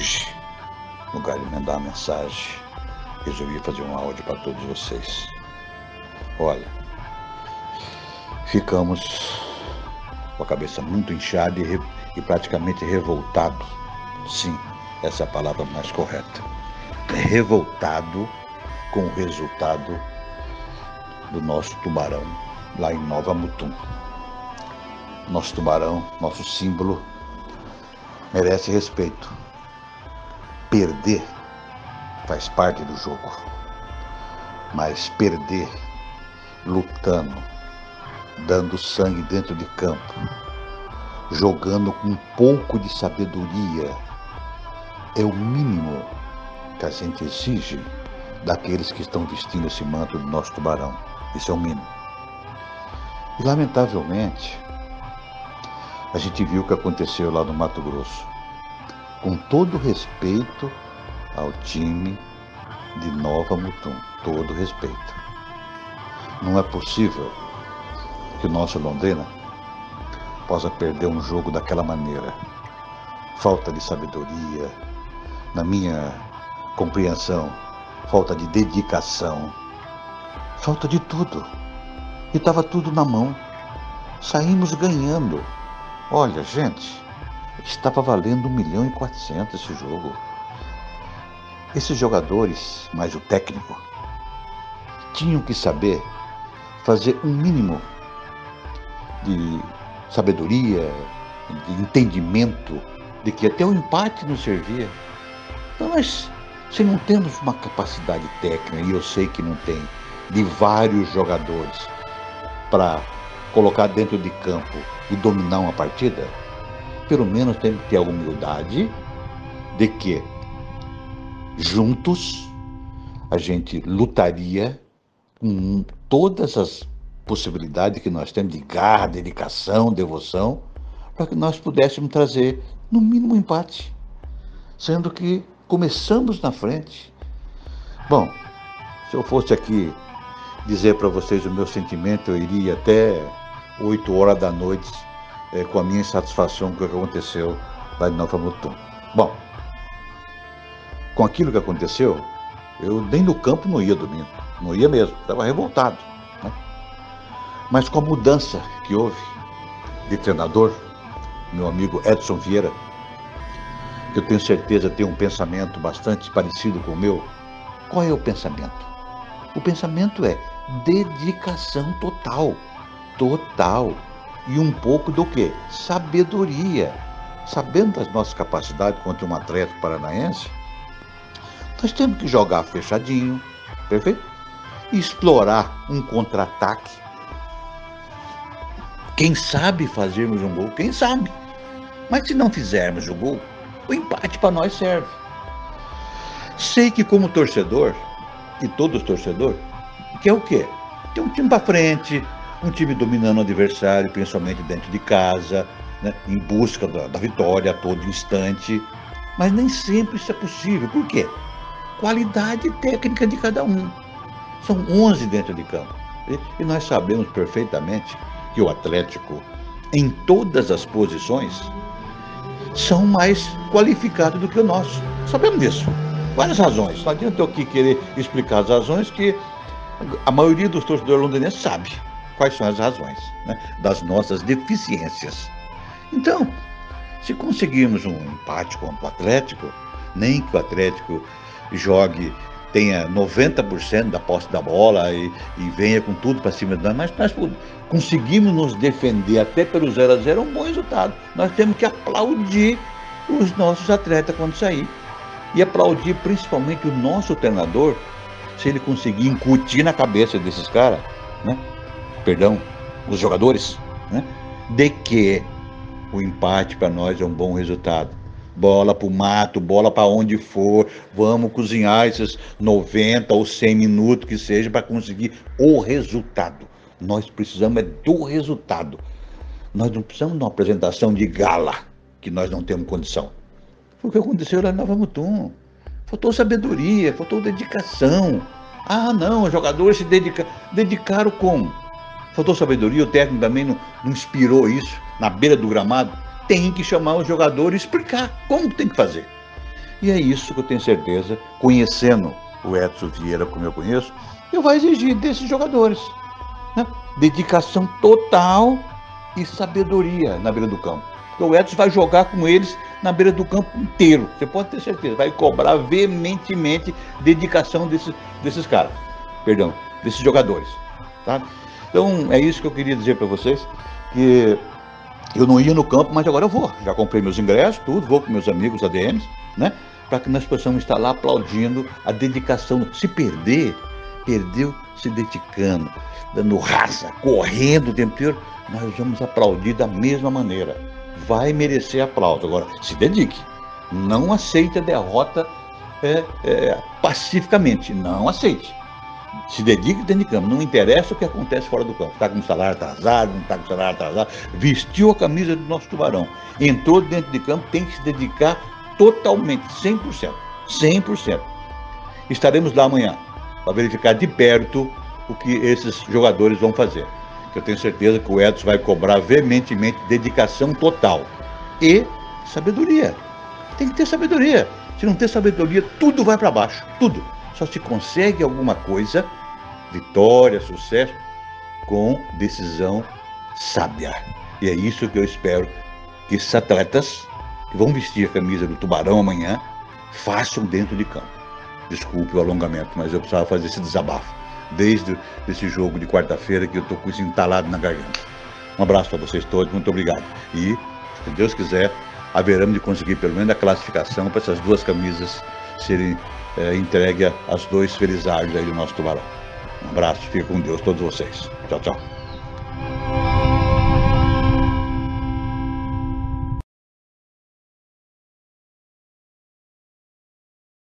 hoje, no lugar de mandar mensagem, resolvi fazer um áudio para todos vocês. Olha, ficamos com a cabeça muito inchada e, re, e praticamente revoltado. Sim, essa é a palavra mais correta. Revoltado com o resultado do nosso tubarão lá em Nova Mutum. Nosso tubarão, nosso símbolo, merece respeito. Perder faz parte do jogo, mas perder lutando, dando sangue dentro de campo, jogando com um pouco de sabedoria, é o mínimo que a gente exige daqueles que estão vestindo esse manto do nosso tubarão. Isso é o mínimo. E lamentavelmente, a gente viu o que aconteceu lá no Mato Grosso. Com todo respeito ao time de Nova Mutum, todo respeito. Não é possível que o nosso Londrina possa perder um jogo daquela maneira. Falta de sabedoria, na minha compreensão, falta de dedicação, falta de tudo. E estava tudo na mão. Saímos ganhando. Olha, gente, estava valendo 1 milhão e 400 esse jogo. Esses jogadores, mais o técnico, tinham que saber fazer um mínimo de sabedoria, de entendimento de que até o empate não servia. Então, mas se não temos uma capacidade técnica, e eu sei que não tem, de vários jogadores para colocar dentro de campo e dominar uma partida, pelo menos tem que ter a humildade de que juntos a gente lutaria com todas as possibilidades que nós temos de garra, dedicação, devoção, para que nós pudéssemos trazer no mínimo um empate, sendo que começamos na frente. Bom, se eu fosse aqui dizer para vocês o meu sentimento, eu iria até 8 horas da noite é, com a minha insatisfação com o que aconteceu lá em Nova Mutum. Bom, com aquilo que aconteceu, eu nem no campo não ia domingo, não ia mesmo, estava revoltado. Né? Mas com a mudança que houve de treinador, meu amigo Edson Vieira, que eu tenho certeza tem um pensamento bastante parecido com o meu, qual é o pensamento? O pensamento é dedicação total, total e um pouco do que? Sabedoria. Sabendo das nossas capacidades contra um atleta paranaense, nós temos que jogar fechadinho, perfeito? E explorar um contra-ataque. Quem sabe fazermos um gol? Quem sabe? Mas se não fizermos o gol, o empate para nós serve. Sei que como torcedor, e todos torcedor, quer o quê? Ter um time para frente, um time dominando o adversário, principalmente dentro de casa, né, em busca da, da, vitória a todo instante. Mas nem sempre isso é possível. Por quê? Qualidade técnica de cada um. São 11 dentro de campo. E, nós sabemos perfeitamente que o Atlético, em todas as posições, são mais qualificados do que o nosso. Sabemos disso. Várias razões. Não adianta eu aqui querer explicar as razões que a maioria dos torcedores londinenses sabe quais são as razões né, das nossas deficiências. Então, se conseguirmos um empate contra o Atlético, nem que o Atlético jogue, tenha 90% da posse da bola e, e venha com tudo para cima de nós, mas nós conseguimos nos defender até pelo 0 a 0 é um bom resultado. Nós temos que aplaudir os nossos atletas quando sair. E aplaudir principalmente o nosso treinador, se ele conseguir incutir na cabeça desses caras, né? Perdão, os jogadores, né? de que o empate para nós é um bom resultado. Bola para o mato, bola para onde for, vamos cozinhar esses 90 ou 100 minutos que seja para conseguir o resultado. Nós precisamos é do resultado. Nós não precisamos de uma apresentação de gala, que nós não temos condição. Foi o que aconteceu lá em Nova Mutum. Faltou sabedoria, faltou dedicação. Ah, não, os jogadores se dedica, dedicaram como? Faltou sabedoria, o técnico também não, não inspirou isso na beira do gramado. Tem que chamar os jogadores e explicar como tem que fazer. E é isso que eu tenho certeza, conhecendo o Edson Vieira como eu conheço, eu vou exigir desses jogadores. Né? Dedicação total e sabedoria na beira do campo. Então, o Edson vai jogar com eles na beira do campo inteiro. Você pode ter certeza. Vai cobrar veementemente dedicação desses, desses caras. Perdão, desses jogadores. Tá? Então, é isso que eu queria dizer para vocês. Que eu não ia no campo, mas agora eu vou. Já comprei meus ingressos, tudo, vou com meus amigos ADMs, né? Para que nós possamos estar lá aplaudindo a dedicação. Se perder, perdeu se dedicando, dando raça, correndo o tempo inteiro, nós vamos aplaudir da mesma maneira. Vai merecer aplauso. Agora, se dedique. Não aceite a derrota é, é, pacificamente. Não aceite. Se dedique dentro de campo. Não interessa o que acontece fora do campo. Está com salário atrasado, não está com salário atrasado. Vestiu a camisa do nosso tubarão. Entrou dentro de campo, tem que se dedicar totalmente, 100%. 100%. Estaremos lá amanhã para verificar de perto o que esses jogadores vão fazer. Eu tenho certeza que o Edson vai cobrar veementemente dedicação total e sabedoria. Tem que ter sabedoria. Se não ter sabedoria, tudo vai para baixo. Tudo. Só se consegue alguma coisa, vitória, sucesso, com decisão sábia. E é isso que eu espero que esses atletas que vão vestir a camisa do Tubarão amanhã façam dentro de campo. Desculpe o alongamento, mas eu precisava fazer esse desabafo. Desde esse jogo de quarta-feira que eu estou com isso entalado na garganta. Um abraço para vocês todos, muito obrigado. E, se Deus quiser, haveremos de conseguir pelo menos a classificação para essas duas camisas serem é, entregues aos dois felizardos aí do nosso tubarão. Um abraço, fica com Deus todos vocês. Tchau, tchau.